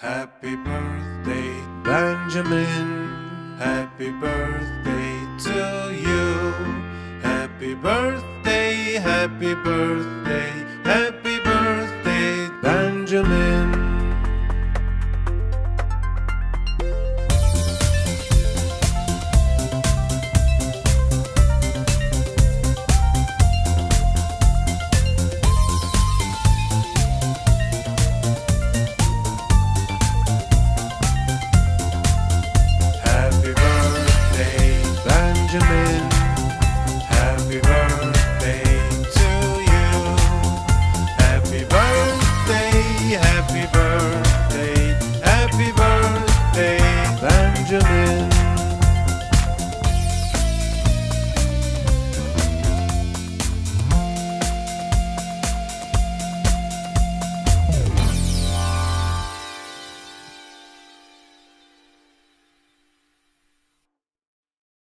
Happy birthday, Benjamin. Happy birthday to you. Happy birthday, happy birthday, happy birthday, Benjamin. Benjamin, happy birthday to you. Happy birthday, happy birthday, happy birthday, Benjamin.